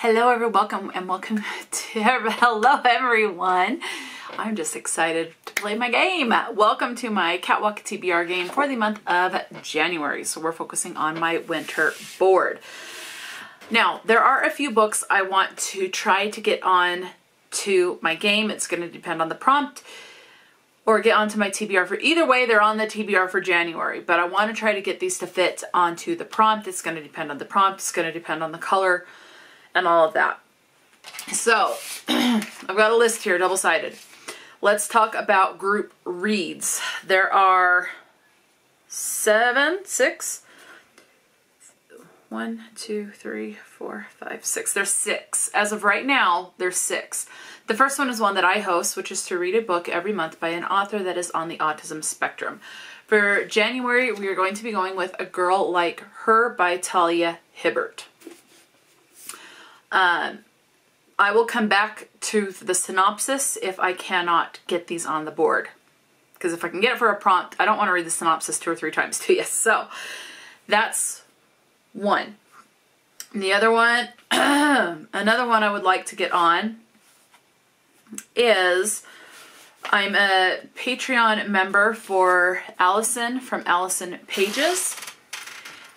Hello, everyone. Welcome and welcome to hello, everyone. I'm just excited to play my game. Welcome to my Catwalk TBR game for the month of January. So we're focusing on my winter board. Now, there are a few books I want to try to get on to my game. It's going to depend on the prompt or get onto my TBR for either way they're on the TBR for January but I want to try to get these to fit onto the prompt it's going to depend on the prompt it's going to depend on the color and all of that so I've got a list here double-sided let's talk about group reads there are seven six one, two, three, four, five, six. There's six. As of right now, there's six. The first one is one that I host, which is to read a book every month by an author that is on the autism spectrum. For January, we are going to be going with A Girl Like Her by Talia Hibbert. Um, I will come back to the synopsis if I cannot get these on the board. Because if I can get it for a prompt, I don't want to read the synopsis two or three times to you. So that's one. And the other one, another one I would like to get on is I'm a Patreon member for Allison from Allison Pages.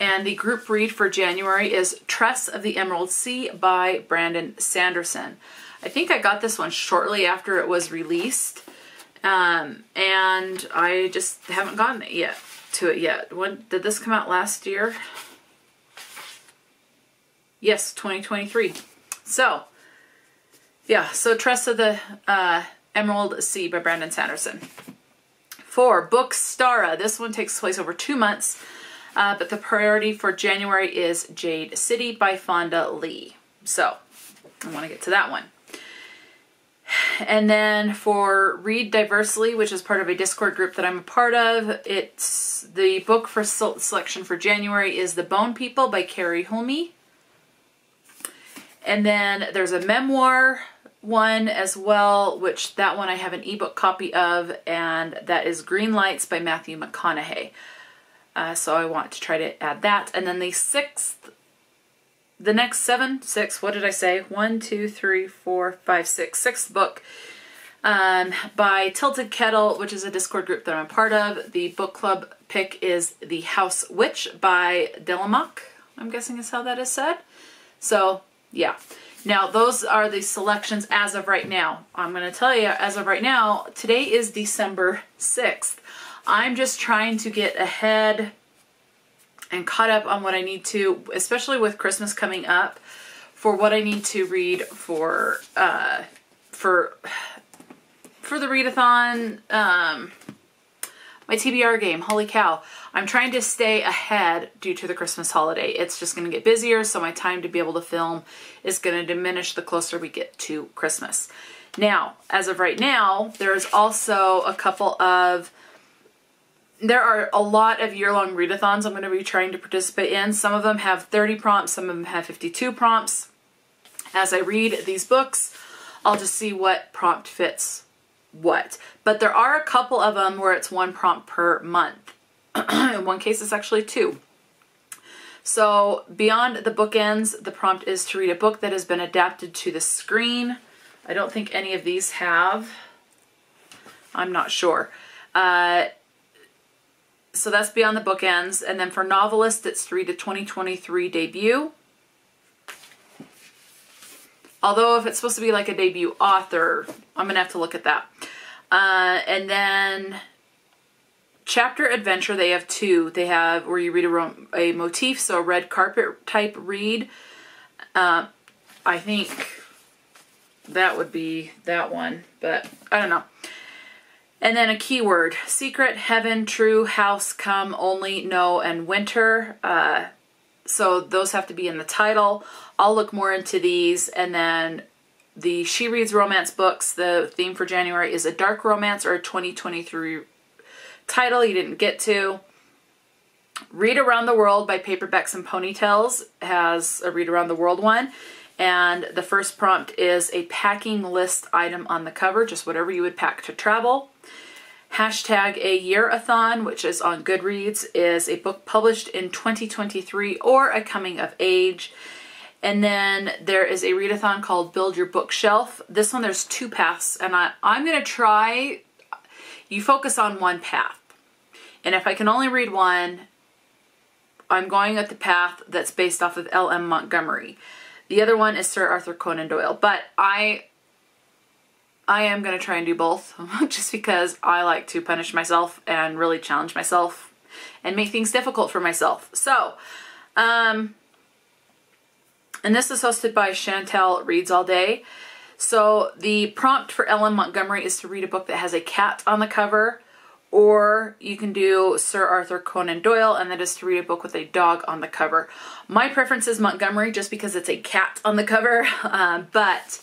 And the group read for January is Tress of the Emerald Sea by Brandon Sanderson. I think I got this one shortly after it was released. Um, and I just haven't gotten it yet to it yet. When did this come out last year? Yes, 2023. So, yeah, so Tress of the uh, Emerald Sea by Brandon Sanderson. For BookStara, this one takes place over two months, uh, but the priority for January is Jade City by Fonda Lee. So, I want to get to that one. And then for Read Diversely, which is part of a Discord group that I'm a part of, it's the book for selection for January is The Bone People by Keri Hulme. And then there's a memoir one as well, which that one I have an ebook copy of, and that is Green Lights by Matthew McConaughey. Uh, so I want to try to add that. And then the sixth, the next seven, six, what did I say? One, two, three, four, five, six, sixth book um, by Tilted Kettle, which is a Discord group that I'm a part of. The book club pick is The House Witch by Delemhach, I'm guessing is how that is said. So yeah. Now, those are the selections as of right now. I'm going to tell you, as of right now, today is December 6th. I'm just trying to get ahead and caught up on what I need to, especially with Christmas coming up, for what I need to read for, uh, for, for the readathon, um, my TBR game, holy cow. I'm trying to stay ahead due to the Christmas holiday. It's just going to get busier, so my time to be able to film is going to diminish the closer we get to Christmas. Now, as of right now, there's also a couple of there are a lot of year-long readathons I'm going to be trying to participate in. Some of them have 30 prompts, some of them have 52 prompts. As I read these books, I'll just see what prompt fits what. But there are a couple of them where it's one prompt per month. In one case, it's actually two. So beyond the bookends, the prompt is to read a book that has been adapted to the screen. I don't think any of these have. I'm not sure. Uh, so that's beyond the bookends. And then for novelist, it's three to read a 2023 debut. Although if it's supposed to be like a debut author, I'm going to have to look at that. Uh, and then chapter adventure, they have two. They have where you read a, a motif, so a red carpet type read. Uh, I think that would be that one, but I don't know. And then a keyword, secret, heaven, true, house, come, only, no, and winter. Uh, so those have to be in the title. I'll look more into these and then the She Reads Romance books, the theme for January is a dark romance or a 2023 title you didn't get to. Read Around the World by Paperbacks and Ponytails has a Read Around the World one. And the first prompt is a packing list item on the cover, just whatever you would pack to travel. Hashtag a year-a-thon, which is on Goodreads, is a book published in 2023 or a coming of age. And then there is a readathon called Build Your Bookshelf. This one, there's two paths, and I, I'm going to try, you focus on one path. And if I can only read one, I'm going at the path that's based off of L.M. Montgomery. The other one is Sir Arthur Conan Doyle. But I I am going to try and do both just because I like to punish myself and really challenge myself and make things difficult for myself. So, um, and this is hosted by Chantel Reads All Day. So the prompt for L.M. Montgomery is to read a book that has a cat on the cover, or you can do Sir Arthur Conan Doyle, and that is to read a book with a dog on the cover. My preference is Montgomery just because it's a cat on the cover, uh, but,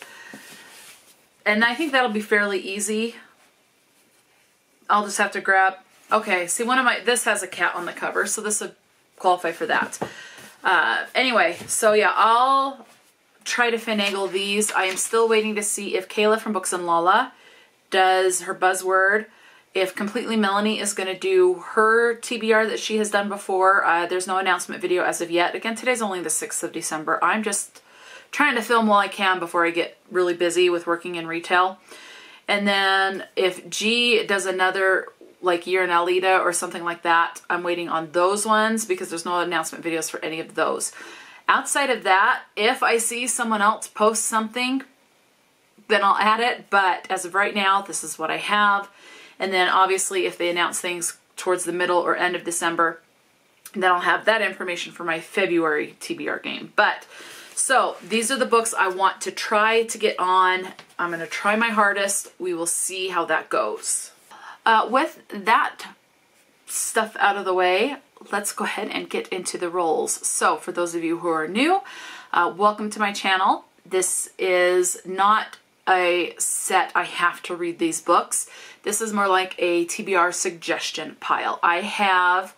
and I think that'll be fairly easy. I'll just have to grab, okay, see one of my, this has a cat on the cover, so this would qualify for that. Uh, anyway, so yeah, I'll try to finagle these. I am still waiting to see if Kayla from Books and Lala does her buzzword. If Completely Melanie is going to do her TBR that she has done before. Uh, there's no announcement video as of yet. Again, today's only the 6th of December. I'm just trying to film while I can before I get really busy with working in retail. And then if G does another like Year in Alita or something like that. I'm waiting on those ones because there's no announcement videos for any of those. Outside of that, if I see someone else post something, then I'll add it. But as of right now, this is what I have. And then obviously if they announce things towards the middle or end of December, then I'll have that information for my February TBR game. But so these are the books I want to try to get on. I'm going to try my hardest. We will see how that goes. Uh, with that stuff out of the way, let's go ahead and get into the rolls. So for those of you who are new, uh, welcome to my channel. This is not a set I have to read these books. This is more like a TBR suggestion pile. I have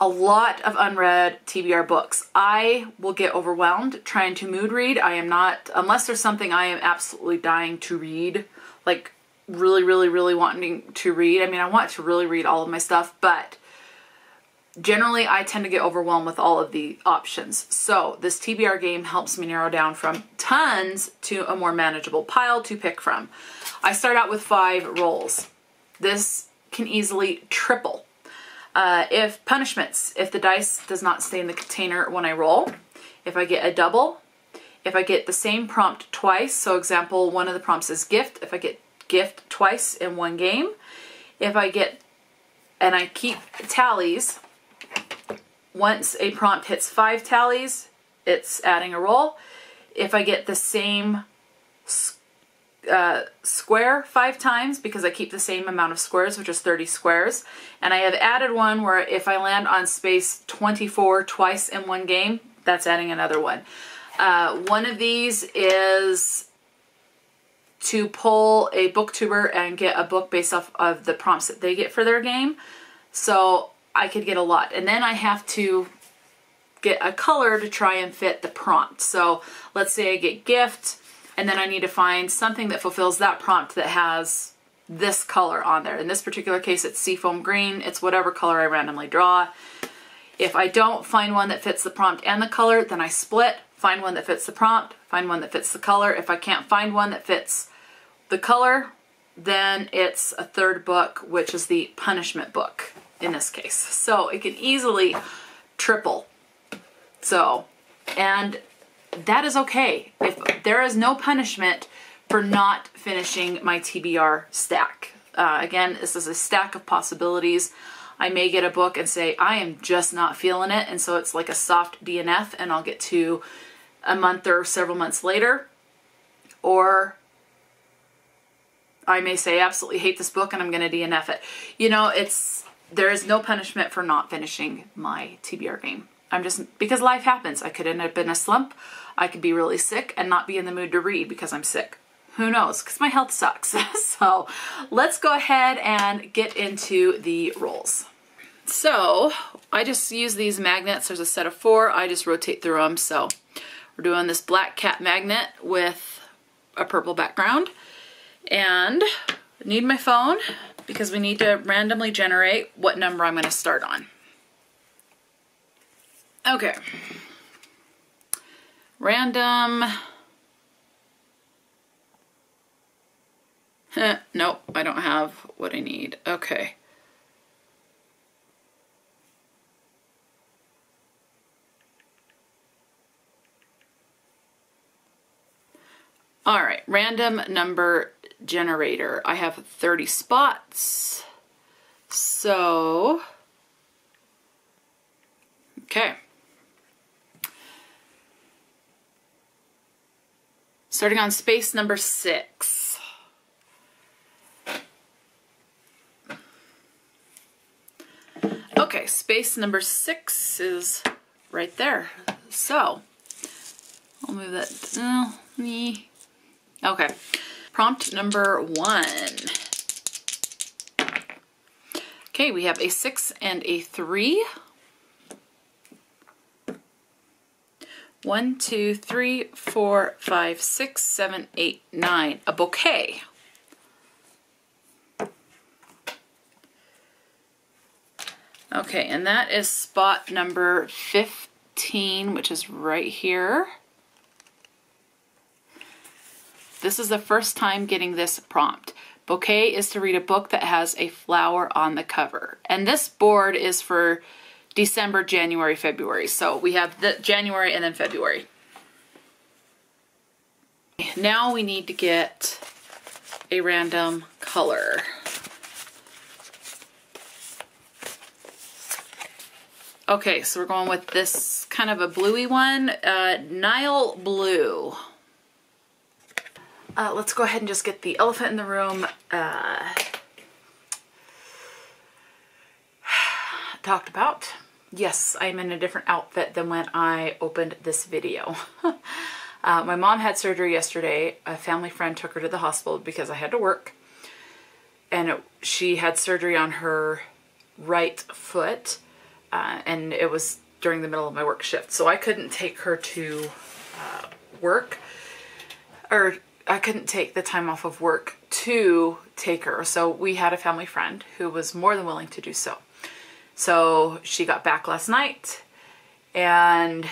a lot of unread TBR books. I will get overwhelmed trying to mood read. I am not, unless there's something I am absolutely dying to read, like really, really, really wanting to read. I mean, I want to really read all of my stuff, but generally I tend to get overwhelmed with all of the options. So this TBR game helps me narrow down from tons to a more manageable pile to pick from. I start out with five rolls. This can easily triple. Uh, if punishments, if the dice does not stay in the container when I roll, if I get a double, if I get the same prompt twice, so example, one of the prompts is gift, if I get gift twice in one game. If I get, and I keep tallies, once a prompt hits five tallies, it's adding a roll. If I get the same uh, square five times, because I keep the same amount of squares, which is 30 squares, and I have added one where if I land on space 24 twice in one game, that's adding another one. Uh, one of these is to pull a booktuber and get a book based off of the prompts that they get for their game. So I could get a lot. And then I have to get a color to try and fit the prompt. So let's say I get gift and then I need to find something that fulfills that prompt that has this color on there. In this particular case, it's seafoam green. It's whatever color I randomly draw. If I don't find one that fits the prompt and the color, then I split, find one that fits the prompt, find one that fits the color. If I can't find one that fits the color, then it's a third book, which is the punishment book in this case. So it can easily triple. So, and that is okay. If there is no punishment for not finishing my TBR stack. Uh, again, this is a stack of possibilities. I may get a book and say, I am just not feeling it. And so it's like a soft DNF and I'll get to a month or several months later. Or I may say absolutely hate this book and I'm going to DNF it. You know, it's there is no punishment for not finishing my TBR game. I'm just because life happens. I could end up in a slump. I could be really sick and not be in the mood to read because I'm sick. Who knows? Because my health sucks. so let's go ahead and get into the rolls. So I just use these magnets. There's a set of four. I just rotate through them. So we're doing this black cat magnet with a purple background and need my phone because we need to randomly generate what number I'm going to start on. Okay. Random. nope, I don't have what I need. Okay. All right, random number generator. I have 30 spots. So, okay. Starting on space number six. Okay, space number six is right there. So, I'll move that. Oh, me. Okay. Prompt number one. Okay, we have a six and a three. One, two, three, four, five, six, seven, eight, nine. A bouquet. Okay, and that is spot number 15, which is right here. This is the first time getting this prompt. Bouquet is to read a book that has a flower on the cover. And this board is for December, January, February. So we have the January and then February. Now we need to get a random color. Okay, so we're going with this kind of a bluey one, uh, Nile Blue. Uh, let's go ahead and just get the elephant in the room uh, talked about. Yes, I'm in a different outfit than when I opened this video. uh, my mom had surgery yesterday. A family friend took her to the hospital because I had to work. And it, she had surgery on her right foot. Uh, and it was during the middle of my work shift. So I couldn't take her to uh, work or I couldn't take the time off of work to take her. So we had a family friend who was more than willing to do so. So she got back last night and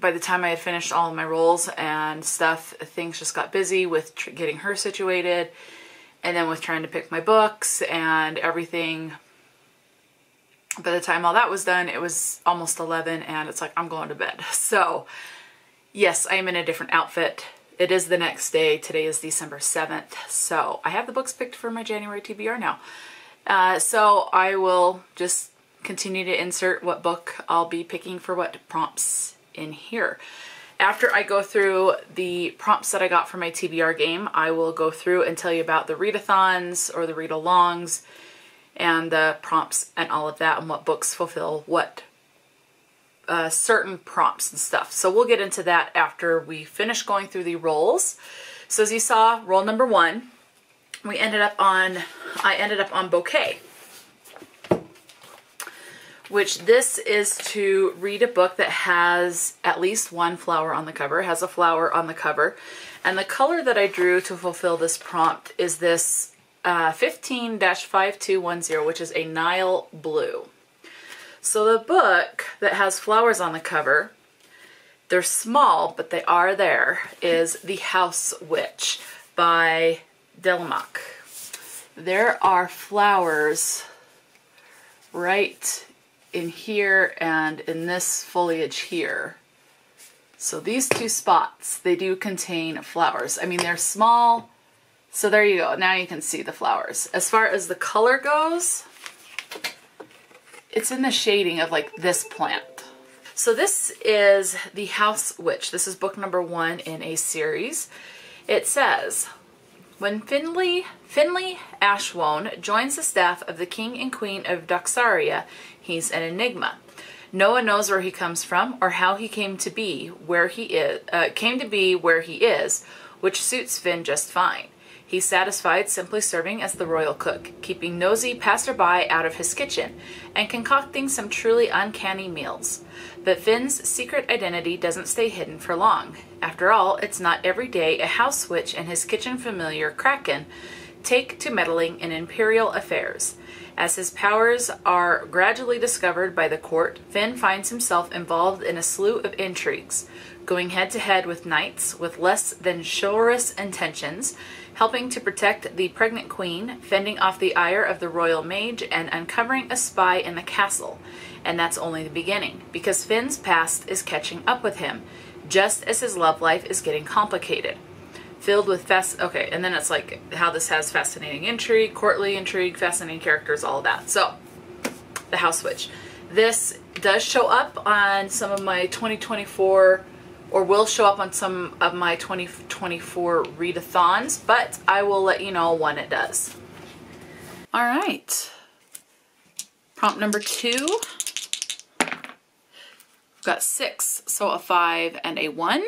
by the time I had finished all my roles and stuff, things just got busy with getting her situated and then with trying to pick my books and everything. By the time all that was done, it was almost 11 and it's like, I'm going to bed. So yes, I am in a different outfit it is the next day. Today is December 7th. So I have the books picked for my January TBR now. Uh, so I will just continue to insert what book I'll be picking for what prompts in here. After I go through the prompts that I got for my TBR game, I will go through and tell you about the readathons or the read-alongs and the prompts and all of that and what books fulfill what uh, certain prompts and stuff. So we'll get into that after we finish going through the rolls. So as you saw, roll number one, we ended up on, I ended up on bouquet, which this is to read a book that has at least one flower on the cover, has a flower on the cover. And the color that I drew to fulfill this prompt is this 15-5210, uh, which is a Nile blue. So the book that has flowers on the cover, they're small, but they are there, is The House Witch by Delemhach. There are flowers right in here and in this foliage here. So these two spots, they do contain flowers. I mean, they're small, so there you go. Now you can see the flowers. As far as the color goes, it's in the shading of like this plant. So this is The House Witch. This is book number one in a series. It says, when Finley, Finley Ashowan joins the staff of the king and queen of Daxaria, he's an enigma. No one knows where he comes from or how he came to be where he is, uh, came to be where he is, which suits Finn just fine. He's satisfied simply serving as the royal cook, keeping nosy passerby out of his kitchen, and concocting some truly uncanny meals. But Finn's secret identity doesn't stay hidden for long. After all, it's not every day a house witch and his kitchen familiar Kraken take to meddling in imperial affairs. As his powers are gradually discovered by the court, Finn finds himself involved in a slew of intrigues. going head to head with knights with less than chivalrous intentions, helping to protect the pregnant queen, fending off the ire of the royal mage, and uncovering a spy in the castle. And that's only the beginning, because Finn's past is catching up with him, just as his love life is getting complicated. Filled with fast, okay, and then it's like how this has fascinating intrigue, courtly intrigue, fascinating characters, all that. So, the house witch. This does show up on some of my 2024 or will show up on some of my 2024 readathons, but I will let you know when it does. All right. Prompt number two. We've got six, so a five and a one.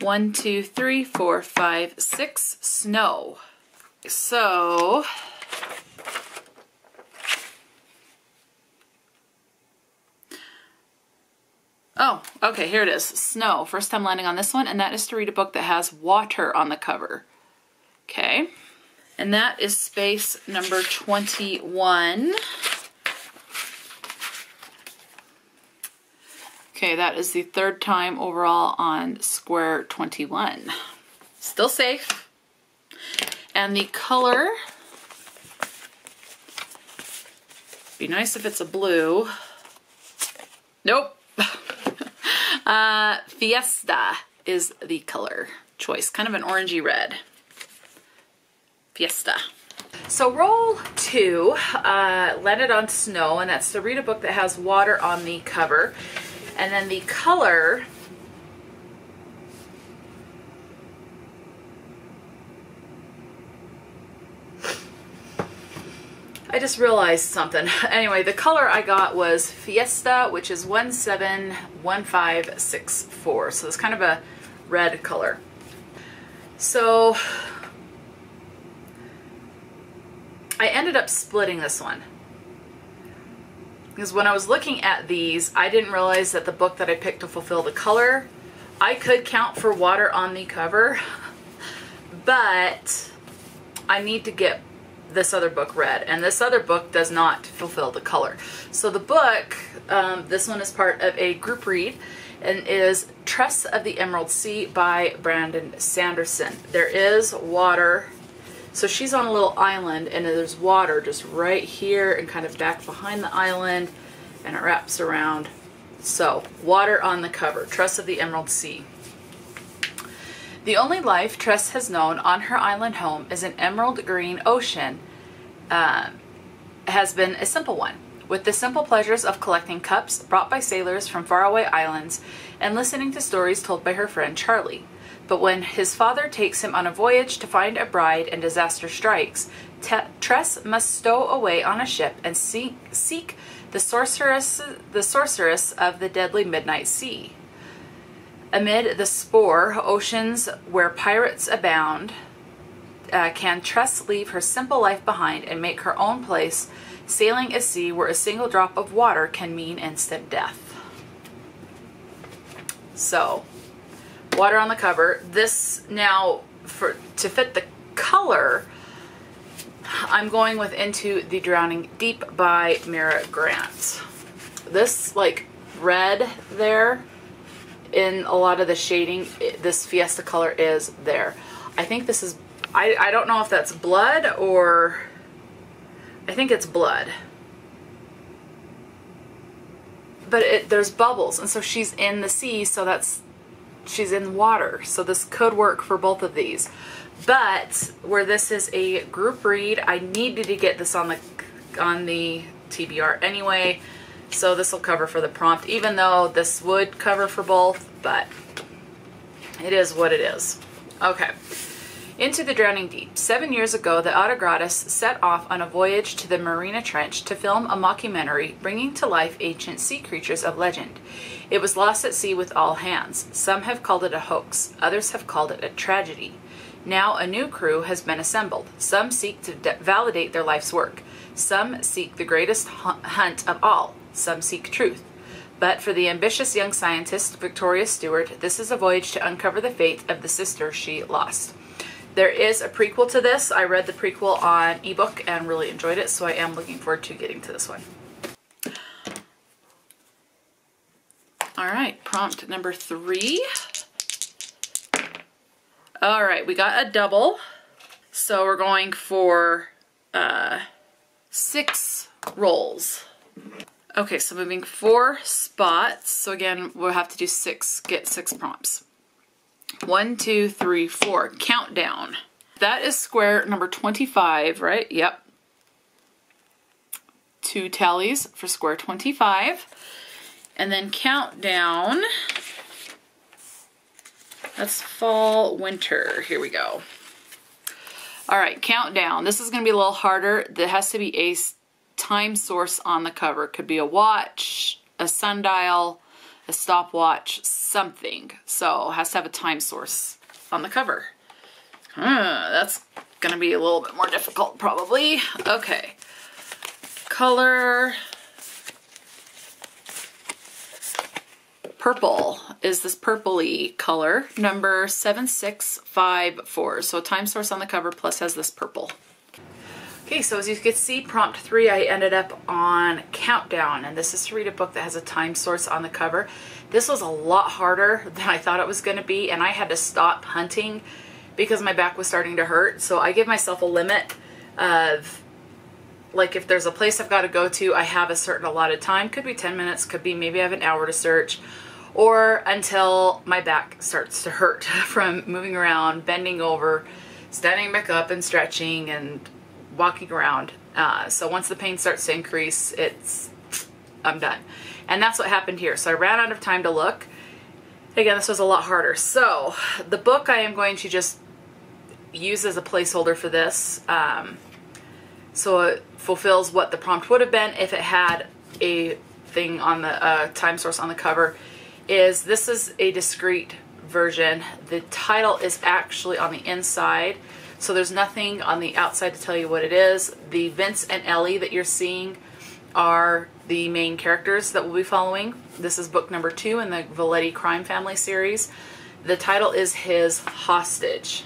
One, two, three, four, five, six, snow. So Oh, okay, here it is. Snow. First time landing on this one, and that is to read a book that has water on the cover. Okay. And that is space number 21. Okay, that is the third time overall on square 21. Still safe. And the color, be nice if it's a blue. Nope. Uh, Fiesta is the color choice, kind of an orangey red. Fiesta. So roll two, uh, it on Snow, and that's to read a book that has water on the cover. And then the color just realized something. Anyway, the color I got was Fiesta, which is 171564. So it's kind of a red color. So I ended up splitting this one. Because when I was looking at these, I didn't realize that the book that I picked to fulfill the color, I could count for water on the cover, but I need to get this other book read, and this other book does not fulfill the color. So the book, um, this one is part of a group read, and is Tress of the Emerald Sea by Brandon Sanderson. There is water, so she's on a little island, and there's water just right here and kind of back behind the island, and it wraps around. So, water on the cover, Tress of the Emerald Sea. The only life Tress has known on her island home is an emerald green ocean uh, has been a simple one, with the simple pleasures of collecting cups brought by sailors from faraway islands and listening to stories told by her friend Charlie. But when his father takes him on a voyage to find a bride and disaster strikes, Tress must stow away on a ship and seek, seek the sorceress the sorceress of the deadly midnight sea. Amid the spore oceans where pirates abound, uh, can Tress leave her simple life behind and make her own place, sailing a sea where a single drop of water can mean instant death. So, water on the cover. This now, for to fit the color, I'm going with Into the Drowning Deep by Mira Grant. This, like, red there in a lot of the shading, this Fiesta color is there. I think this is, I, I don't know if that's blood or, I think it's blood. But it, there's bubbles, and so she's in the sea, so that's, she's in water. So this could work for both of these. But where this is a group read, I needed to get this on the on the TBR anyway. So this will cover for the prompt, even though this would cover for both, but it is what it is. Okay. Into the Drowning Deep. Seven years ago, the Atargatis set off on a voyage to the Mariana Trench to film a mockumentary bringing to life ancient sea creatures of legend. It was lost at sea with all hands. Some have called it a hoax, others have called it a tragedy. Now a new crew has been assembled. Some seek to validate their life's work. Some seek the greatest hunt of all, some seek truth. But for the ambitious young scientist, Victoria Stewart, this is a voyage to uncover the fate of the sister she lost. There is a prequel to this. I read the prequel on ebook and really enjoyed it, so I am looking forward to getting to this one. All right, prompt number three. All right, we got a double. So we're going for uh, six rolls. Okay, so moving four spots. So again, we'll have to do six, get six prompts. One, two, three, four. Countdown. That is square number 25, right? Yep. Two tallies for square 25. And then countdown. That's fall, winter. Here we go. All right, countdown. This is going to be a little harder. There has to be a time source on the cover. Could be a watch, a sundial, a stopwatch, something. So has to have a time source on the cover. Uh, that's to be a little bit more difficult probably. Okay. Color. Purple is this purpley color, number 7654. So time source on the cover plus has this purple. Okay, so as you can see, prompt three, I ended up on Countdown, and this is to read a book that has a time source on the cover. This was a lot harder than I thought it was going to be, and I had to stop hunting because my back was starting to hurt. So I give myself a limit of, like, if there's a place I've got to go to, I have a certain allotted time. Could be 10 minutes, could be maybe I have an hour to search, or until my back starts to hurt from moving around, bending over, standing back up and stretching and walking around. Uh, so once the pain starts to increase, it's, I'm done. And that's what happened here. So I ran out of time to look. Again, this was a lot harder. So the book I am going to just use as a placeholder for this. Um, so it fulfills what the prompt would have been if it had a thing on the uh, time source on the cover is this is a discrete version. The title is actually on the inside. So there's nothing on the outside to tell you what it is. The Vince and Ellie that you're seeing are the main characters that we'll be following. This is book number two in the Valetti crime family series. The title is His Hostage.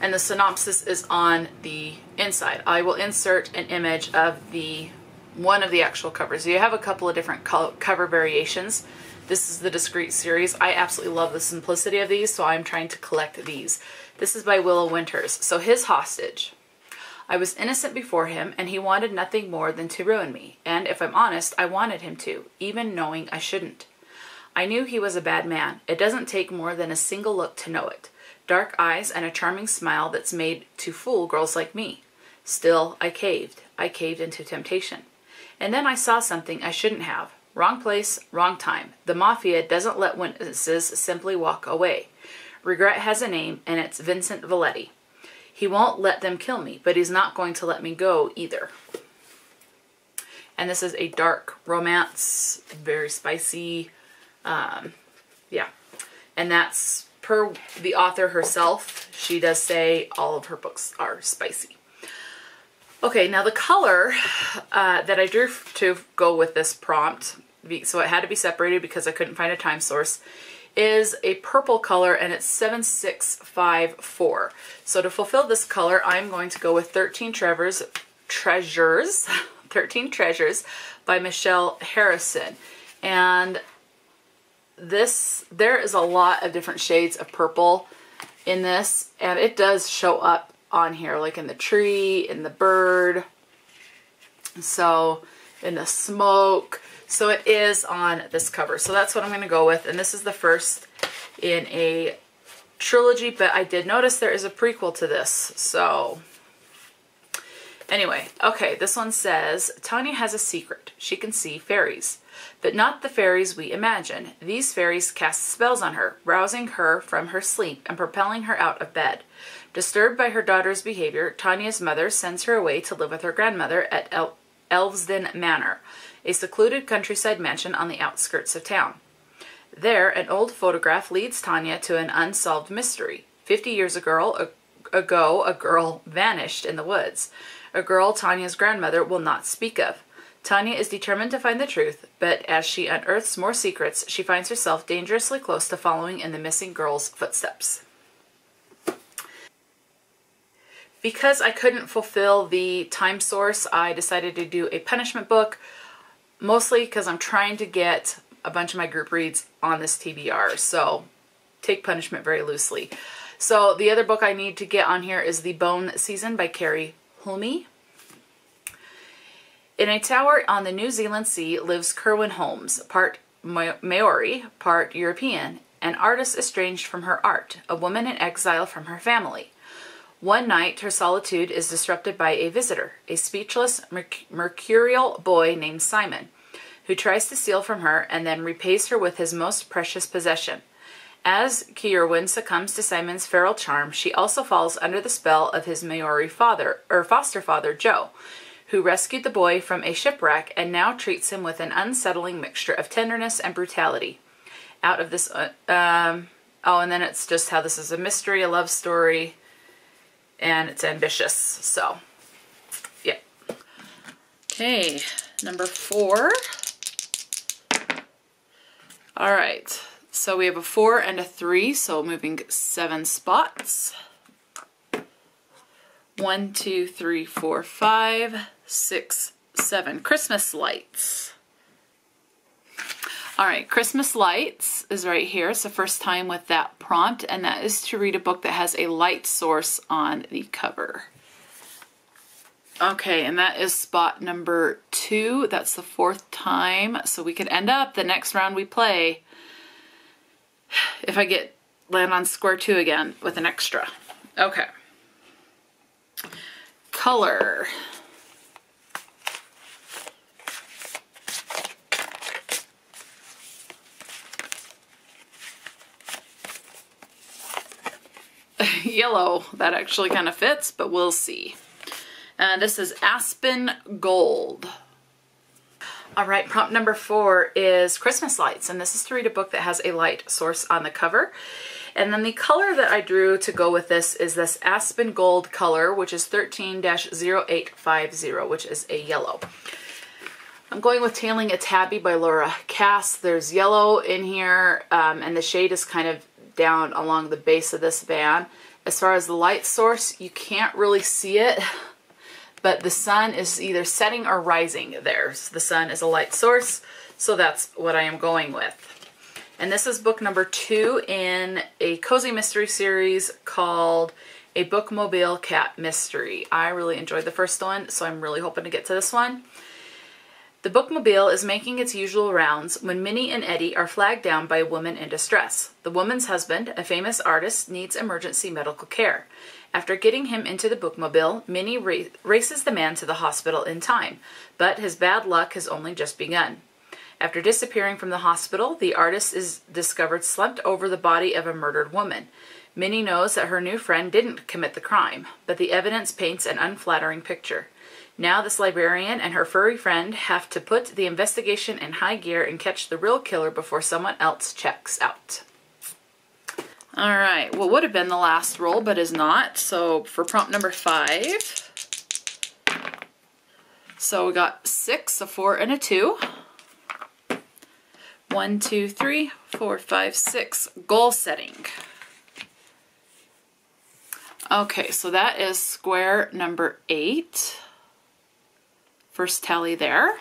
And the synopsis is on the inside. I will insert an image of the one of the actual covers. You have a couple of different cover variations. This is the discrete series. I absolutely love the simplicity of these, so I'm trying to collect these. This is by Willow Winters. So his hostage. I was innocent before him, and he wanted nothing more than to ruin me. And if I'm honest, I wanted him to, even knowing I shouldn't. I knew he was a bad man. It doesn't take more than a single look to know it. Dark eyes and a charming smile that's made to fool girls like me. Still, I caved. I caved into temptation. And then I saw something I shouldn't have. Wrong place, wrong time. The Mafia doesn't let witnesses simply walk away. Regret has a name, and it's Vincent Valetti. He won't let them kill me, but he's not going to let me go either. And this is a dark romance, very spicy. Um, yeah. And that's per the author herself. She does say all of her books are spicy. Okay, now the color uh, that I drew to go with this prompt, so it had to be separated because I couldn't find a time source, is a purple color and it's 7654. So to fulfill this color, I'm going to go with 13 Treasures, Treasures, 13 Treasures by Michelle Harrison. And this, there is a lot of different shades of purple in this, and it does show up on here, like in the tree, in the bird, so in the smoke. So it is on this cover. So that's what I'm going to go with. And this is the first in a trilogy, but I did notice there is a prequel to this. So anyway, okay, this one says, Tanya has a secret. She can see fairies, but not the fairies we imagine. These fairies cast spells on her, rousing her from her sleep and propelling her out of bed. Disturbed by her daughter's behavior, Tanya's mother sends her away to live with her grandmother at El Elvesden Manor, a secluded countryside mansion on the outskirts of town. There, an old photograph leads Tanya to an unsolved mystery. Fifty years ago, a, ago, a girl vanished in the woods, a girl Tanya's grandmother will not speak of. Tanya is determined to find the truth, but as she unearths more secrets, she finds herself dangerously close to following in the missing girl's footsteps. Because I couldn't fulfill the time source, I decided to do a punishment book mostly because I'm trying to get a bunch of my group reads on this TBR. So take punishment very loosely. So the other book I need to get on here is The Bone Season by Keri Hulme. In a tower on the New Zealand Sea lives Kerewin Holmes, part Maori, part European, an artist estranged from her art, a woman in exile from her family. One night, her solitude is disrupted by a visitor, a speechless, merc mercurial boy named Simon, who tries to steal from her and then repays her with his most precious possession. As Kerewin succumbs to Simon's feral charm, she also falls under the spell of his Maori father, or foster father, Joe, who rescued the boy from a shipwreck and now treats him with an unsettling mixture of tenderness and brutality. Out of this, uh, um, oh, and then it's just how this is a mystery, a love story, and it's ambitious. So, yeah. Okay, number four. All right, so we have a four and a three, so moving seven spots. One, two, three, four, five, six, seven. Christmas lights. All right, Christmas Lights is right here. It's the first time with that prompt, and that is to read a book that has a light source on the cover. Okay, and that is spot number two. That's the fourth time. So we could end up the next round we play if I get land on square two again with an extra. Okay. Color. Yellow, that actually kind of fits, but we'll see. And this is Aspen Gold. All right, prompt number four is Christmas lights, and this is to read a book that has a light source on the cover. And then the color that I drew to go with this is this Aspen Gold color, which is 13-0850, which is a yellow. I'm going with Tailing a Tabby by Laura Cass. There's yellow in here, um, and the shade is kind of down along the base of this van. As far as the light source, you can't really see it but the sun is either setting or rising there. So the sun is a light source, so that's what I am going with. And this is book number two in a cozy mystery series called A Bookmobile Cat Mystery. I really enjoyed the first one, so I'm really hoping to get to this one. The bookmobile is making its usual rounds when Minnie and Eddie are flagged down by a woman in distress. The woman's husband, a famous artist, needs emergency medical care. After getting him into the bookmobile, Minnie ra races the man to the hospital in time, but his bad luck has only just begun. After disappearing from the hospital, the artist is discovered slumped over the body of a murdered woman. Minnie knows that her new friend didn't commit the crime, but the evidence paints an unflattering picture. Now this librarian and her furry friend have to put the investigation in high gear and catch the real killer before someone else checks out. All right, well, would have been the last roll, but is not. So for prompt number five, so we got six, a four, and a two. One, two, three, four, five, six. Goal setting. Okay, so that is square number eight. First tally there.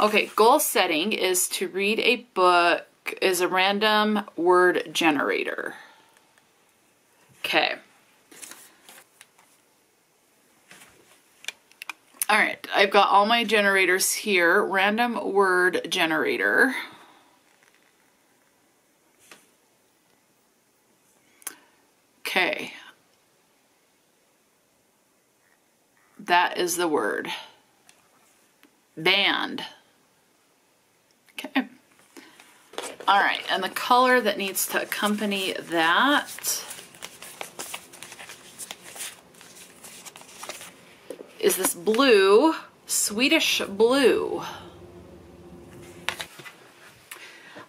Okay, goal setting is to read a book is a random word generator. Okay. All right, I've got all my generators here. Random word generator. Okay. That is the word. Band. Okay. All right, and the color that needs to accompany that is this blue, Swedish blue.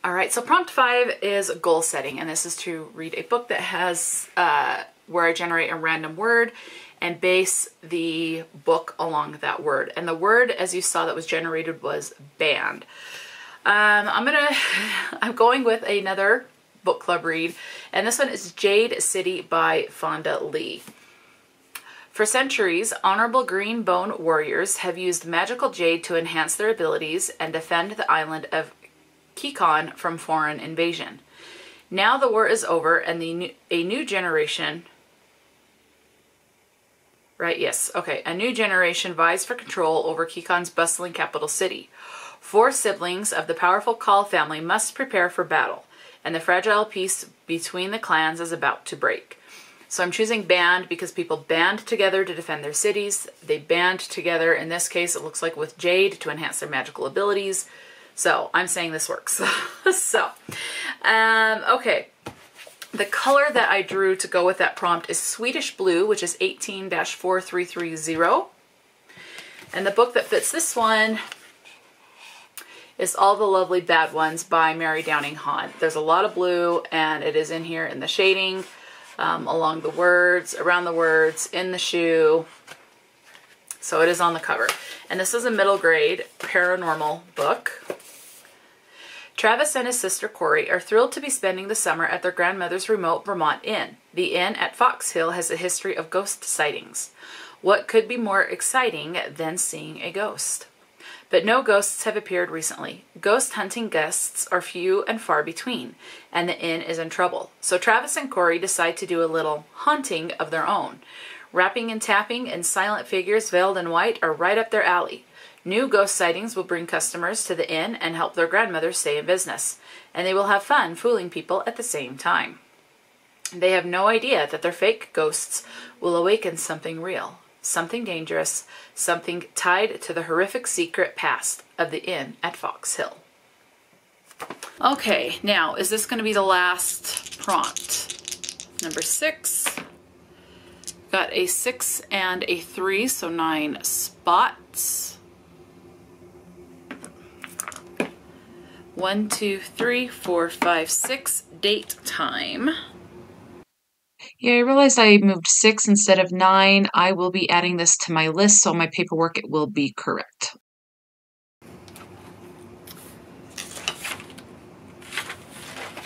All right, so prompt five is goal setting, and this is to read a book that has, uh, where I generate a random word and base the book along that word. And the word, as you saw that was generated, was band. Um, I'm gonna, I'm going with another book club read, and this one is Jade City by Fonda Lee. For centuries, honorable green bone warriors have used magical jade to enhance their abilities and defend the island of Kekon from foreign invasion. Now the war is over and the a new generation Right, yes. Okay. A new generation vies for control over Kekon's bustling capital city. Four siblings of the powerful Kaul family must prepare for battle, and the fragile peace between the clans is about to break. So I'm choosing band because people band together to defend their cities. They band together, in this case, it looks like with Jade to enhance their magical abilities. So I'm saying this works. so, um, okay. The color that I drew to go with that prompt is Swedish Blue, which is 18-4330. And the book that fits this one is All the Lovely Bad Ones by Mary Downing Hahn. There's a lot of blue and it is in here in the shading, um, along the words, around the words, in the shoe. So it is on the cover. And this is a middle grade paranormal book. Travis and his sister Corey are thrilled to be spending the summer at their grandmother's remote Vermont inn. The inn at Fox Hill has a history of ghost sightings. What could be more exciting than seeing a ghost? But no ghosts have appeared recently. Ghost hunting guests are few and far between, and the inn is in trouble. So Travis and Corey decide to do a little haunting of their own. Rapping and tapping and silent figures veiled in white are right up their alley. New ghost sightings will bring customers to the inn and help their grandmother stay in business, and they will have fun fooling people at the same time. They have no idea that their fake ghosts will awaken something real, something dangerous, something tied to the horrific secret past of the inn at Fox Hill. Okay, now is this going to be the last prompt? Number six. Got a six and a three, so nine spots. One, two, three, four, five, six, date time. Yeah, I realized I moved six instead of nine. I will be adding this to my list, so my paperwork it will be correct.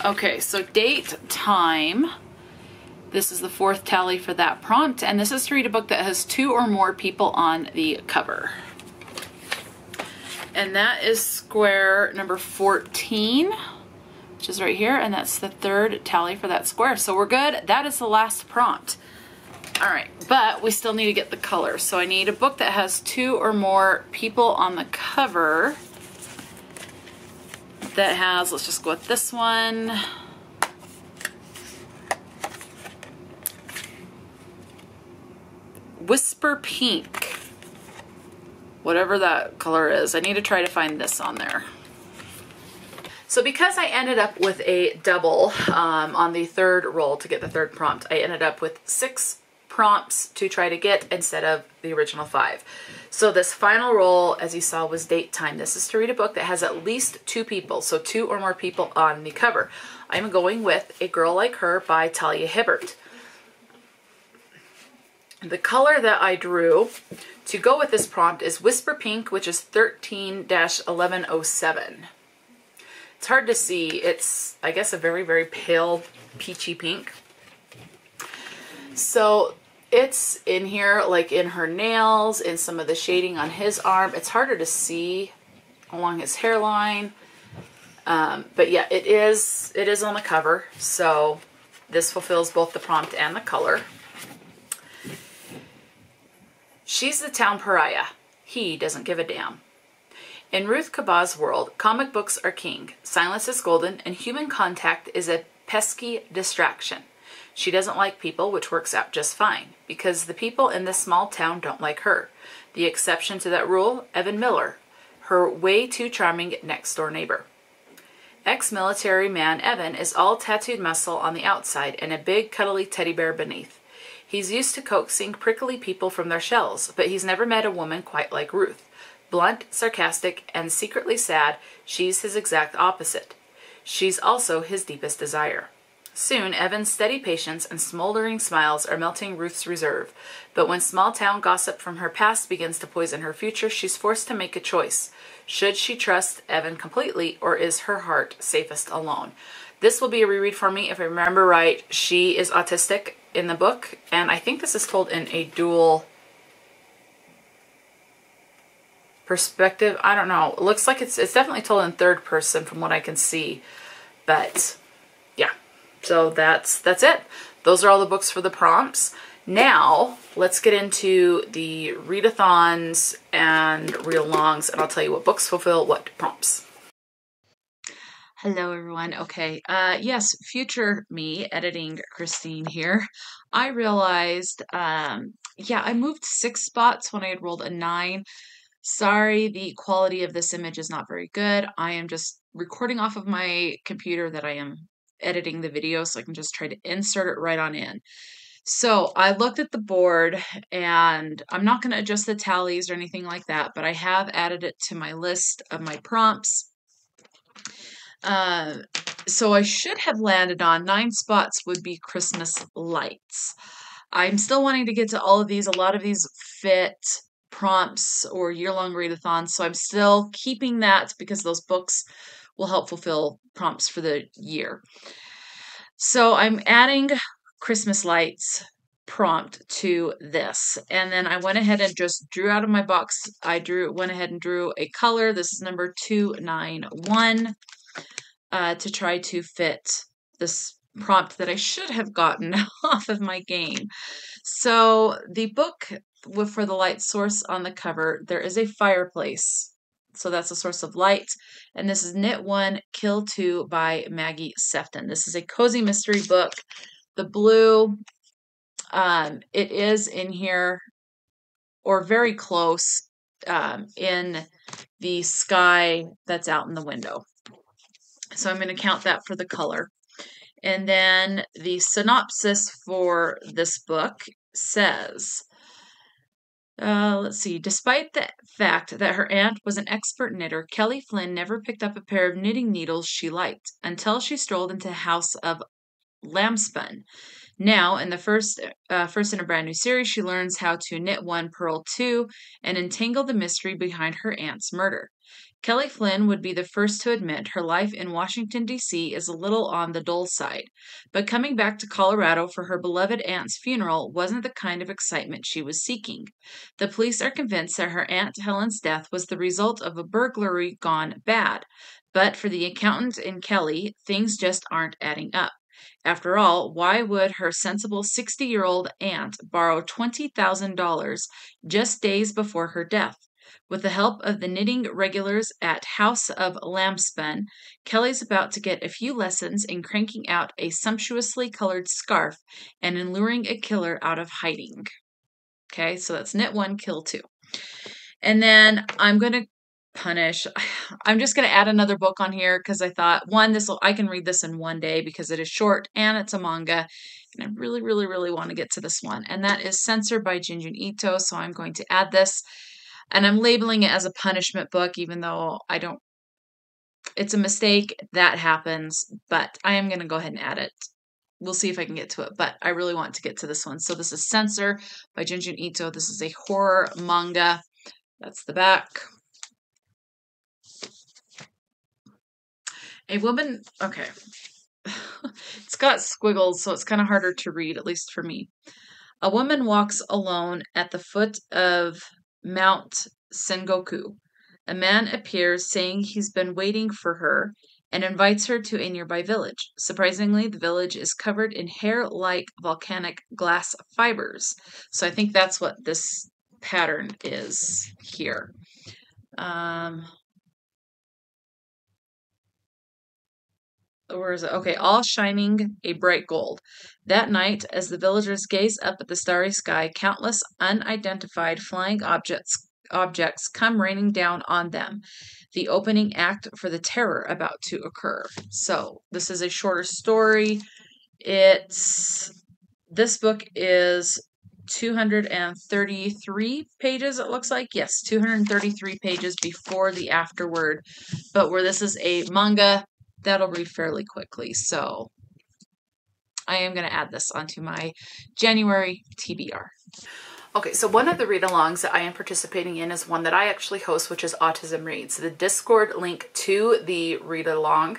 Okay, so date, time. This is the fourth tally for that prompt, and this is to read a book that has two or more people on the cover and that is square number 14 which is right here and that's the third tally for that square. So we're good. That is the last prompt. All right but we still need to get the color. So I need a book that has two or more people on the cover that has let's just go with this one. Whisper Pink whatever that color is. I need to try to find this on there. So because I ended up with a double um, on the third roll to get the third prompt, I ended up with six prompts to try to get instead of the original five. So this final roll, as you saw, was date time. This is to read a book that has at least two people, so two or more people on the cover. I'm going with A Girl Like Her by Talia Hibbert. The color that I drew to go with this prompt is Whisper Pink, which is 13-1107. It's hard to see. It's, I guess, a very, very pale peachy pink. So it's in here, like in her nails, in some of the shading on his arm. It's harder to see along his hairline. Um, but yeah, it is, it is on the cover. So this fulfills both the prompt and the color. She's the town pariah. He doesn't give a damn. In Ruth Kabbah's world, comic books are king, silence is golden, and human contact is a pesky distraction. She doesn't like people, which works out just fine, because the people in this small town don't like her. The exception to that rule, Evan Miller, her way too charming next door neighbor. Ex military man Evan is all tattooed muscle on the outside and a big cuddly teddy bear beneath. He's used to coaxing prickly people from their shells, but he's never met a woman quite like Ruth. Blunt, sarcastic, and secretly sad, she's his exact opposite. She's also his deepest desire. Soon, Evan's steady patience and smoldering smiles are melting Ruth's reserve. But when small town gossip from her past begins to poison her future, she's forced to make a choice. Should she trust Evan completely, or is her heart safest alone? This will be a reread for me. If I remember right, she is autistic in the book, and I think this is told in a dual perspective. I don't know. It looks like it's it's definitely told in third person from what I can see. But yeah. So that's that's it. Those are all the books for the prompts. Now, let's get into the readathons and read-alongs, and I'll tell you what books fulfill what prompts. Hello, everyone. Okay, uh, yes, future me editing Christine here. I realized, um, yeah, I moved six spots when I had rolled a nine. Sorry, the quality of this image is not very good. I am just recording off of my computer that I am editing the video, so I can just try to insert it right on in. So I looked at the board and I'm not going to adjust the tallies or anything like that, but I have added it to my list of my prompts uh, so I should have landed on nine spots would be Christmas lights. I'm still wanting to get to all of these. A lot of these fit prompts or year long readathons. So I'm still keeping that because those books will help fulfill prompts for the year. So I'm adding Christmas lights prompt to this. And then I went ahead and just drew out of my box. I drew went ahead and drew a color. This is number 291 uh, to try to fit this prompt that I should have gotten off of my game. So the book for the light source on the cover, there is a fireplace. So that's a source of light. And this is Knit One, Kill Two by Maggie Sefton. This is a cozy mystery book. The blue, um, it is in here or very close um, in the sky that's out in the window. So I'm going to count that for the color. And then the synopsis for this book says, uh, let's see, despite the fact that her aunt was an expert knitter, Kelly Flynn never picked up a pair of knitting needles she liked until she strolled into the house of Lambspun. Now, in the first, uh, first in a brand new series, she learns how to knit one, purl two, and entangle the mystery behind her aunt's murder. Kelly Flynn would be the first to admit her life in Washington, D.C. is a little on the dull side, but coming back to Colorado for her beloved aunt's funeral wasn't the kind of excitement she was seeking. The police are convinced that her Aunt Helen's death was the result of a burglary gone bad, but for the accountant in Kelly, things just aren't adding up. After all, why would her sensible 60 year old aunt borrow $20,000 just days before her death? With the help of the knitting regulars at House of Lambspun, Kelly's about to get a few lessons in cranking out a sumptuously colored scarf and in luring a killer out of hiding. Okay, so that's knit one, kill two. And then I'm going to punish. I'm just going to add another book on here because I thought one, this will I can read this in one day because it is short and it's a manga. And I really, really, really want to get to this one. And that is Censored by Junji Ito. So I'm going to add this and I'm labeling it as a punishment book, even though I don't, it's a mistake that happens, but I am going to go ahead and add it. We'll see if I can get to it, but I really want to get to this one. So this is Sensor by Junji Ito. This is a horror manga. That's the back. A woman, okay. it's got squiggles, so it's kind of harder to read, at least for me. A woman walks alone at the foot of Mount Sengoku. A man appears saying he's been waiting for her and invites her to a nearby village. Surprisingly, the village is covered in hair like volcanic glass fibers. So I think that's what this pattern is here. Um, where is it? Okay, all shining a bright gold. That night, as the villagers gaze up at the starry sky, countless unidentified flying objects objects come raining down on them. The opening act for the terror about to occur. So, this is a shorter story. It's this book is 233 pages it looks like yes 233 pages before the afterword but where this is a manga that'll read fairly quickly. So I am going to add this onto my January TBR. Okay, so one of the read alongs that I am participating in is one that I actually host, which is Autism Reads. The Discord link to the read along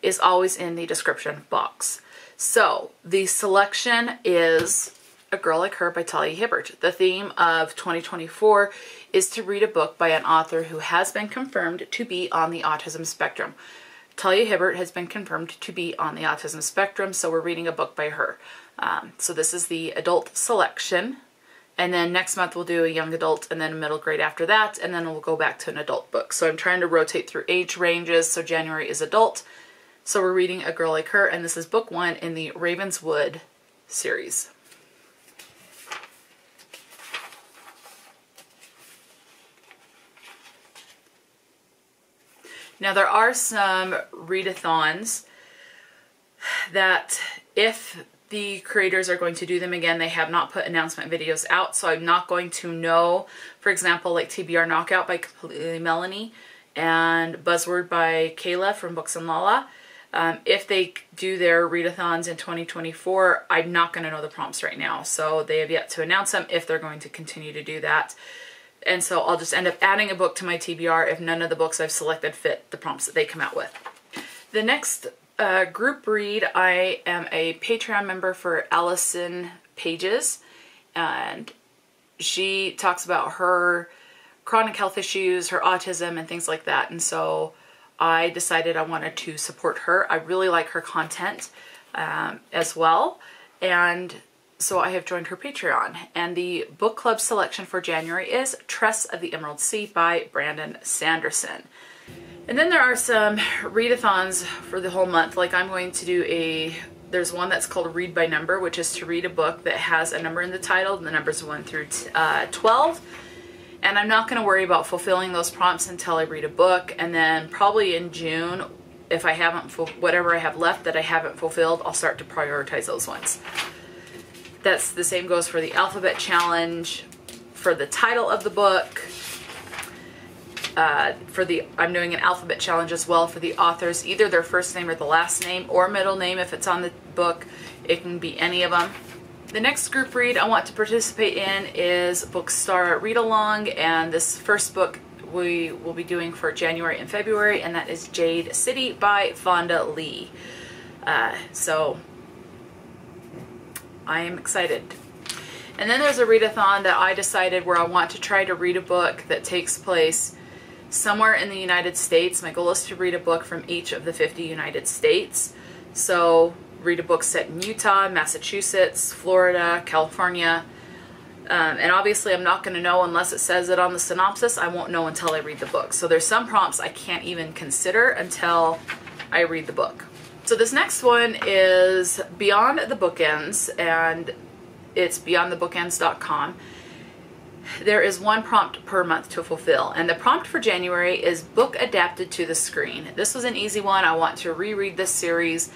is always in the description box. So the selection is A Girl Like Her by Talia Hibbert. The theme of 2024 is to read a book by an author who has been confirmed to be on the autism spectrum. Talia Hibbert has been confirmed to be on the autism spectrum, so we're reading a book by her. Um, so this is the adult selection. And then next month we'll do a young adult and then a middle grade after that, and then we'll go back to an adult book. So I'm trying to rotate through age ranges. So January is adult. So we're reading A Girl Like Her, and this is book one in the Ravenswood series. Now there are some readathons that if the creators are going to do them again, they have not put announcement videos out, so I'm not going to know, for example, like TBR Knockout by Completely Melanie and Buzzword by Kayla from Books and Lala. Um, if they do their readathons in 2024, I'm not going to know the prompts right now, so they have yet to announce them if they're going to continue to do that and so I'll just end up adding a book to my TBR if none of the books I've selected fit the prompts that they come out with. The next uh, group read, I am a Patreon member for Allison Pages, and she talks about her chronic health issues, her autism, and things like that. And so I decided I wanted to support her. I really like her content um, as well. And so I have joined her Patreon. And the book club selection for January is Tress of the Emerald Sea by Brandon Sanderson. And then there are some readathons for the whole month. Like I'm going to do a, there's one that's called Read by Number, which is to read a book that has a number in the title, and the numbers 1 through uh, 12. And I'm not going to worry about fulfilling those prompts until I read a book. And then probably in June, if I haven't, whatever I have left that I haven't fulfilled, I'll start to prioritize those ones. That's the same goes for the alphabet challenge, for the title of the book, uh, for the I'm doing an alphabet challenge as well for the authors, either their first name or the last name or middle name if it's on the book. It can be any of them. The next group read I want to participate in is BookStara Read Along, and this first book we will be doing for January and February, and that is Jade City by Fonda Lee. Uh, so I am excited. And then there's a readathon that I decided where I want to try to read a book that takes place somewhere in the United States. My goal is to read a book from each of the 50 United States. So read a book set in Utah, Massachusetts, Florida, California. Um, and obviously I'm not going to know unless it says it on the synopsis. I won't know until I read the book. So there's some prompts I can't even consider until I read the book. So this next one is Beyond the Bookends, and it's beyondthebookends.com. There is one prompt per month to fulfill, and the prompt for January is book adapted to the screen. This was an easy one. I want to reread this series.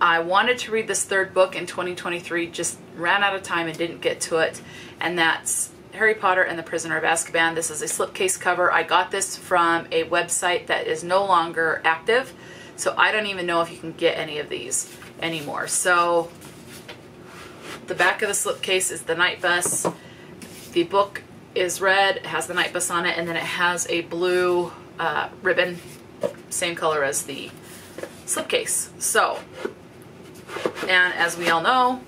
I wanted to read this third book in 2023, just ran out of time and didn't get to it, and that's Harry Potter and the Prisoner of Azkaban. This is a slipcase cover. I got this from a website that is no longer active. So I don't even know if you can get any of these anymore. So the back of the slipcase is the night bus. The book is red, it has the night bus on it, and then it has a blue uh, ribbon, same color as the slipcase. So, and as we all know,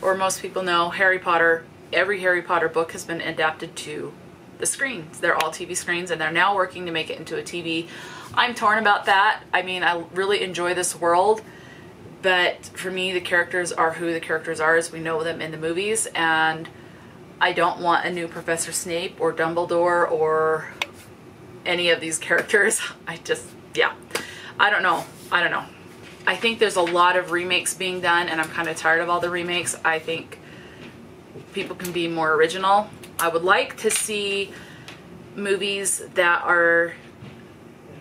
or most people know, Harry Potter, every Harry Potter book has been adapted to the screens. They're all TV screens, and they're now working to make it into a TV. I'm torn about that. I mean, I really enjoy this world, but for me, the characters are who the characters are as we know them in the movies, and I don't want a new Professor Snape or Dumbledore or any of these characters. I just, yeah, I don't know. I don't know. I think there's a lot of remakes being done, and I'm kind of tired of all the remakes. I think people can be more original. I would like to see movies that are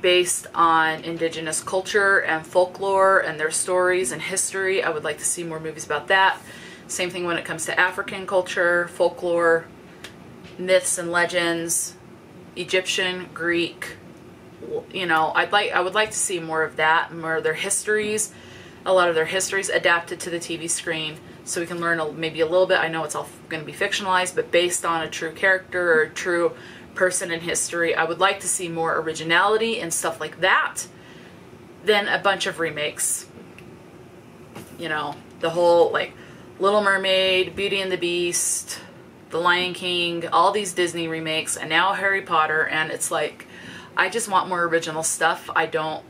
based on indigenous culture and folklore and their stories and history. I would like to see more movies about that. Same thing when it comes to African culture, folklore, myths and legends, Egyptian, Greek, you know, I'd like I would like to see more of that, more of their histories, a lot of their histories adapted to the TV screen so we can learn a, maybe a little bit. I know it's all going to be fictionalized, but based on a true character or a true person in history. I would like to see more originality and stuff like that than a bunch of remakes. you know, the whole like Little Mermaid, Beauty and the Beast, The Lion King, all these Disney remakes, and now Harry Potter, and it's like, I just want more original stuff. I don't,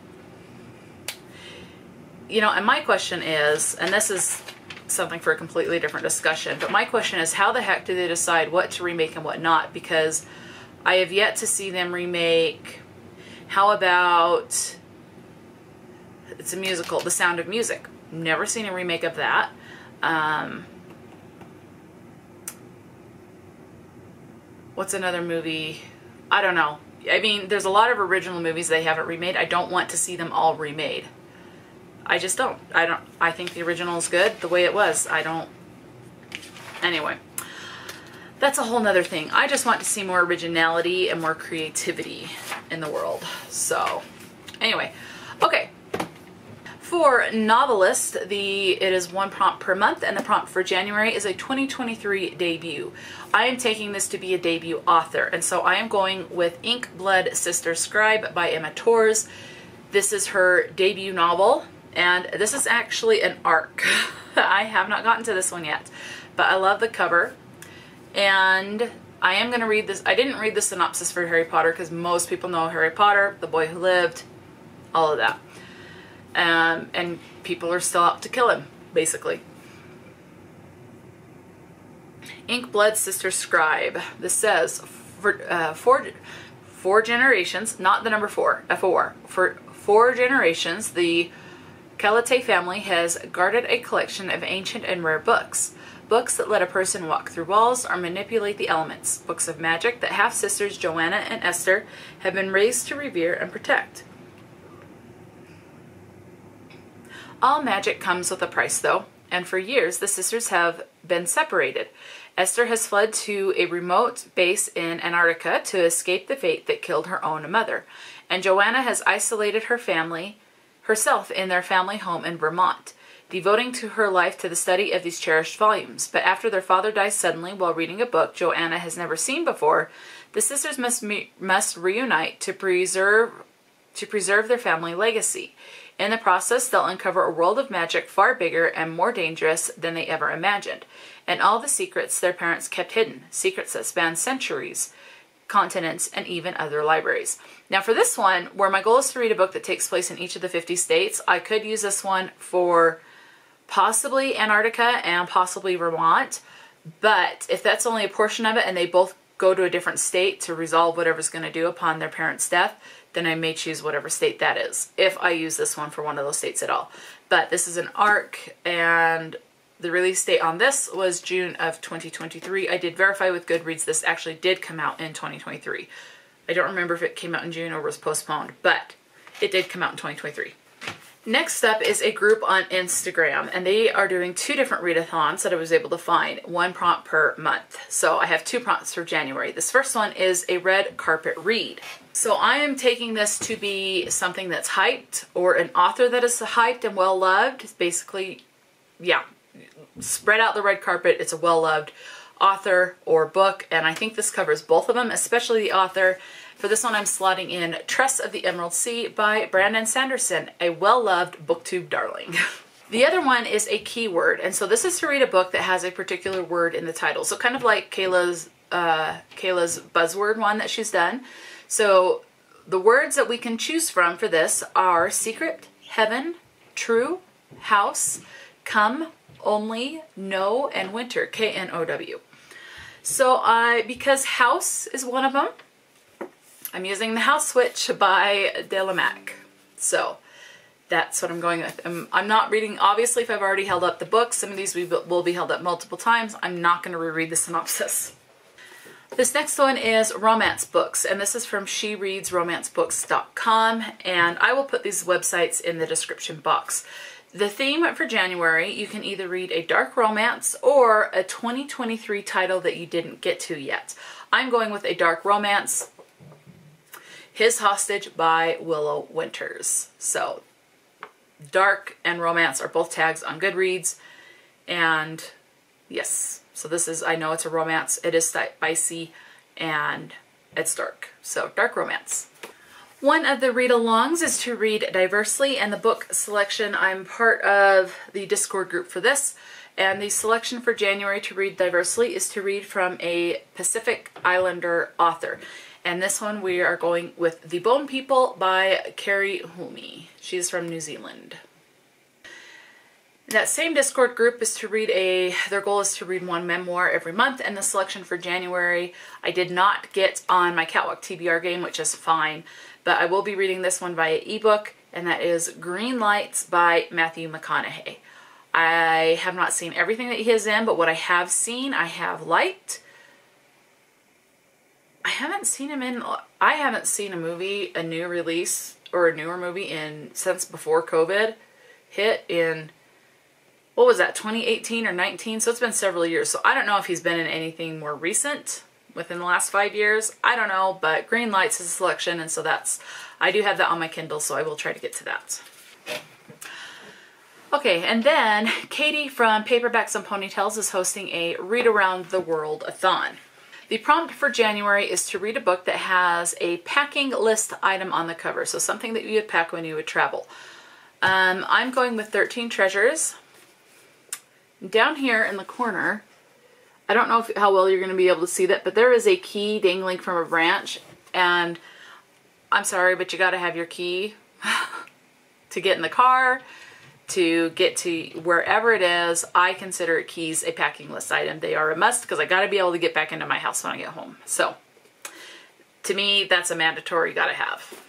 you know, and my question is, and this is something for a completely different discussion, but my question is, how the heck do they decide what to remake and what not? Because I have yet to see them remake, how about, it's a musical, The Sound of Music. Never seen a remake of that. Um, what's another movie? I don't know. I mean, there's a lot of original movies they haven't remade. I don't want to see them all remade. I just don't. I don't. I think the original is good the way it was. I don't. Anyway, that's a whole nother thing. I just want to see more originality and more creativity in the world. So, anyway, okay. For novelist, the it is one prompt per month, and the prompt for January is a 2023 debut. I am taking this to be a debut author, and so I am going with Ink Blood Sister Scribe by Emma Törzs. This is her debut novel, and this is actually an arc. I have not gotten to this one yet, but I love the cover, and I am going to read this. I didn't read the synopsis for Harry Potter because most people know Harry Potter, The Boy Who Lived, all of that um, and people are still out to kill him, basically. Ink Blood Sister Scribe. This says, for, uh, four, generations, not the number four, F-O-R, for four generations, the Kalotay family has guarded a collection of ancient and rare books. Books that let a person walk through walls or manipulate the elements. Books of magic that half-sisters Joanna and Esther have been raised to revere and protect. All magic comes with a price, though, and for years the sisters have been separated. Esther has fled to a remote base in Antarctica to escape the fate that killed her own mother, and Joanna has isolated her family, herself in their family home in Vermont, devoting to her life to the study of these cherished volumes. But after their father dies suddenly while reading a book Joanna has never seen before, the sisters must must reunite to preserve to preserve their family legacy. In the process, they'll uncover a world of magic far bigger and more dangerous than they ever imagined, and all the secrets their parents kept hidden, secrets that span centuries, continents, and even other libraries. Now for this one, where my goal is to read a book that takes place in each of the 50 states, I could use this one for possibly Antarctica and possibly Vermont, but if that's only a portion of it and they both go to a different state to resolve whatever's going to do upon their parents' death, then I may choose whatever state that is, if I use this one for one of those states at all. But this is an ARC, and the release date on this was June of 2023. I did verify with Goodreads this actually did come out in 2023. I don't remember if it came out in June or was postponed, but it did come out in 2023. Next up is a group on Instagram, and they are doing two different readathons that I was able to find, one prompt per month. So I have two prompts for January. This first one is a red carpet read. So I am taking this to be something that's hyped or an author that is hyped and well loved. It's basically, yeah, spread out the red carpet. It's a well loved author or book, and I think this covers both of them, especially the author. For this one, I'm slotting in Tress of the Emerald Sea by Brandon Sanderson, a well-loved booktube darling. the other one is a keyword, and so this is to read a book that has a particular word in the title. So kind of like Kayla's, uh, Kayla's buzzword one that she's done. So the words that we can choose from for this are secret, heaven, true, house, come, only, no, and winter, K-N-O-W. So I, because house is one of them, I'm using the House Witch by Delemhach. So that's what I'm going with. I'm, I'm, not reading, obviously if I've already held up the book, some of these will be held up multiple times. I'm not going to reread the synopsis. This next one is romance books, and this is from shereadsromancebooks.com, and I will put these websites in the description box. The theme for January, you can either read a dark romance or a 2023 title that you didn't get to yet. I'm going with a dark romance. His Hostage by Willow Winters. So dark and romance are both tags on Goodreads. And yes, so this is, I know it's a romance. It is spicy and it's dark. So dark romance. One of the read-alongs is to read diversely, and the book selection, I'm part of the Discord group for this, and the selection for January to read diversely is to read from a Pacific Islander author. And this one we are going with The Bone People by Keri Hulme. She's from New Zealand. That same Discord group is to read a, their goal is to read one memoir every month, and the selection for January I did not get on my Catwalk TBR game, which is fine, but I will be reading this one via ebook, and that is Green Lights by Matthew McConaughey. I have not seen everything that he is in, but what I have seen, I have liked. I haven't seen him in, I haven't seen a movie, a new release, or a newer movie in since before COVID hit in what was that 2018 or 19 so it's been several years. So I don't know if he's been in anything more recent within the last five years. I don't know but Green Lights is a selection and so that's I do have that on my Kindle so I will try to get to that. Okay and then Katie from Paperbacks and Ponytails is hosting a read around the world a thon the prompt for January is to read a book that has a packing list item on the cover, so something that you would pack when you would travel. Um, I'm going with 13 Treasures down here in the corner, I don't know if, how well you're going to be able to see that, but there is a key dangling from a branch, and I'm sorry, but you got to have your key to get in the car, to get to wherever it is. I consider keys a packing list item. They are a must because I got to be able to get back into my house when I get home. So, to me, that's a mandatory got to have.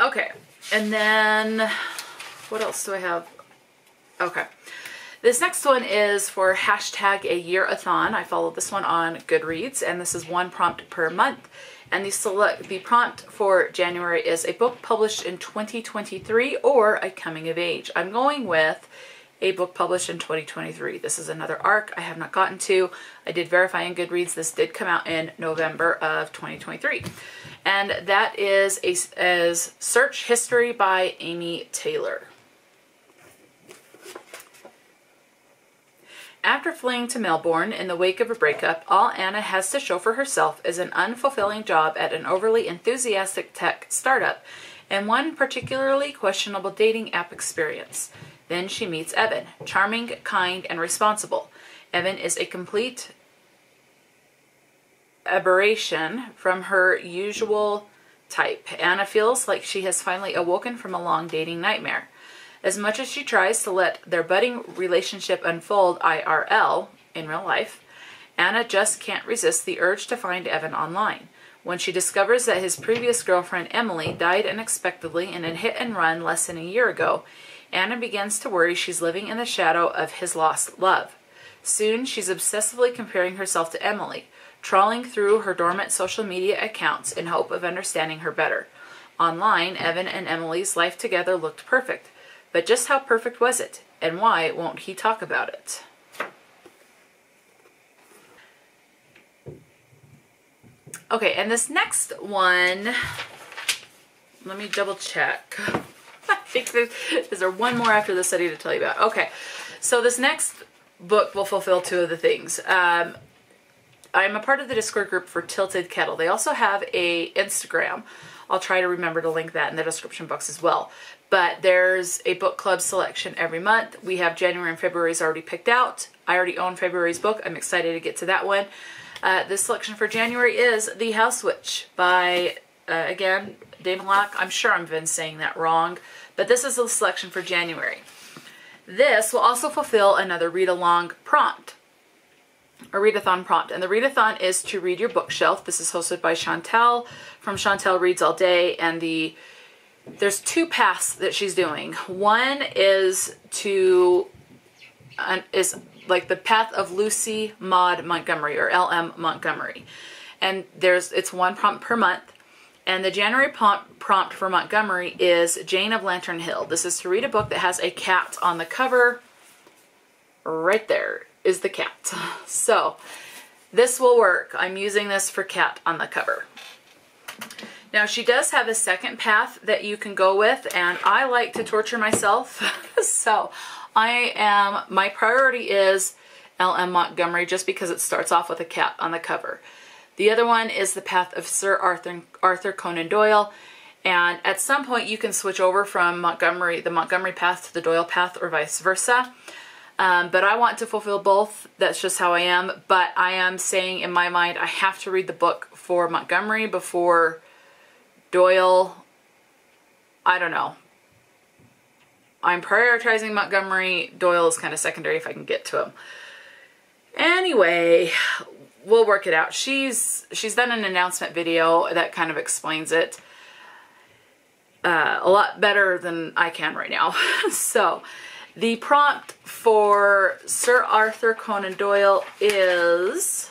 Okay, and then what else do I have? Okay. This next one is for hashtag a year-a-thon. I follow this one on Goodreads, and this is one prompt per month. And the select the prompt for January is a book published in 2023 or a coming of age. I'm going with a book published in 2023. This is another arc I have not gotten to. I did verify in Goodreads. This did come out in November of 2023. And that is a as Search History by Amy Taylor. After fleeing to Melbourne in the wake of a breakup, all Anna has to show for herself is an unfulfilling job at an overly enthusiastic tech startup and one particularly questionable dating app experience. Then she meets Evan, charming, kind, and responsible. Evan is a complete aberration from her usual type. Anna feels like she has finally awoken from a long dating nightmare. As much as she tries to let their budding relationship unfold IRL, in real life, Anna just can't resist the urge to find Evan online. When she discovers that his previous girlfriend, Emily, died unexpectedly in a hit and run less than a year ago, Anna begins to worry she's living in the shadow of his lost love. Soon, she's obsessively comparing herself to Emily, trawling through her dormant social media accounts in hope of understanding her better. Online, Evan and Emily's life together looked perfect. But just how perfect was it, and why won't he talk about it? Okay, and this next one, let me double check. I think there's, is there one more after the study to tell you about? Okay, so this next book will fulfill two of the things. Um, I'm a part of the Discord group for Tilted Kettle. They also have a Instagram. I'll try to remember to link that in the description box as well but there's a book club selection every month. We have January and February's already picked out. I already own February's book. I'm excited to get to that one. Uh, this selection for January is The House Witch by, uh, again, Delemhach. I'm sure I've been saying that wrong, but this is the selection for January. This will also fulfill another read-along prompt, a readathon prompt. And the readathon is to read your bookshelf. This is hosted by Chantel from Chantel Reads All Day, and the there's two paths that she's doing. One is to uh, is like the path of Lucy Maud Montgomery or LM Montgomery. And there's it's one prompt per month. And the January prompt for Montgomery is Jane of Lantern Hill. This is to read a book that has a cat on the cover. Right there is the cat. So this will work. I'm using this for cat on the cover. Now she does have a second path that you can go with and I like to torture myself. so I am, my priority is L.M. Montgomery just because it starts off with a cat on the cover. The other one is The Path of Sir Arthur, Arthur Conan Doyle. And at some point you can switch over from Montgomery, the Montgomery path to the Doyle path or vice versa. Um, but I want to fulfill both. That's just how I am. But I am saying in my mind, I have to read the book for Montgomery before Doyle. I don't know. I'm prioritizing Montgomery. Doyle is kind of secondary if I can get to him. Anyway, we'll work it out. She's she's done an announcement video that kind of explains it uh, a lot better than I can right now. so the prompt for Sir Arthur Conan Doyle is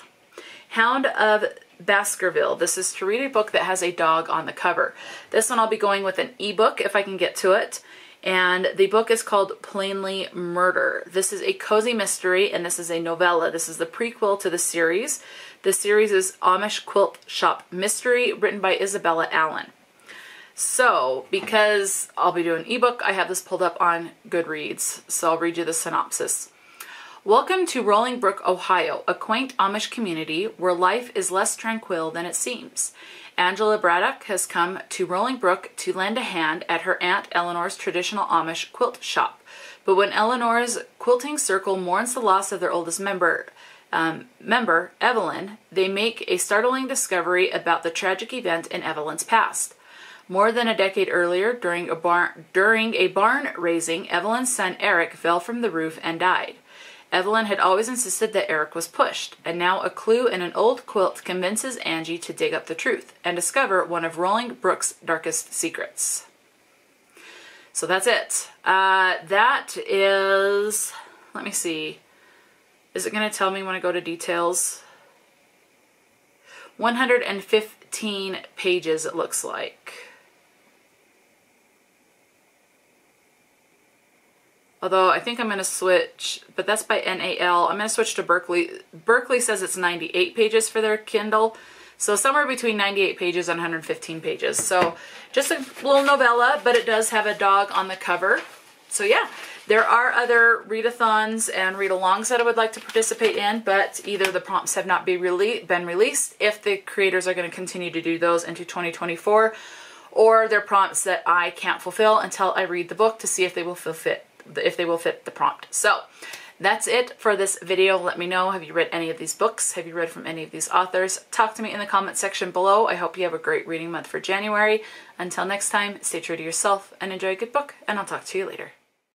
Hound of Baskerville. This is to read a book that has a dog on the cover. This one I'll be going with an ebook if I can get to it. And the book is called Plainly Murder. This is a cozy mystery and this is a novella. This is the prequel to the series. The series is Amish Quilt Shop Mystery written by Isabella Alan. So, because I'll be doing ebook, I have this pulled up on Goodreads. So I'll read you the synopsis. Welcome to Rolling Brook, Ohio, a quaint Amish community where life is less tranquil than it seems. Angela Braddock has come to Rolling Brook to lend a hand at her Aunt Eleanor's traditional Amish quilt shop. But when Eleanor's quilting circle mourns the loss of their oldest member, um, member, Evelyn, they make a startling discovery about the tragic event in Evelyn's past. More than a decade earlier, during a, barn, during a barn raising, Evelyn's son Eric fell from the roof and died. Evelyn had always insisted that Eric was pushed, and now a clue in an old quilt convinces Angie to dig up the truth and discover one of Rolling Brook's darkest secrets. So that's it. Uh, that is, let me see. Is it going to tell me when I go to details? 115 pages it looks like. Although I think I'm going to switch, but that's by NAL. I'm going to switch to Berkley. Berkley says it's 98 pages for their Kindle. So somewhere between 98 pages and 115 pages. So just a little novella, but it does have a dog on the cover. So yeah, there are other readathons and read-alongs that I would like to participate in, but either the prompts have not been released, if the creators are going to continue to do those into 2024, or they're prompts that I can't fulfill until I read the book to see if they will fit if they will fit the prompt. So that's it for this video. Let me know, have you read any of these books? Have you read from any of these authors? Talk to me in the comment section below. I hope you have a great reading month for January. Until next time, stay true to yourself and enjoy a good book, and I'll talk to you later.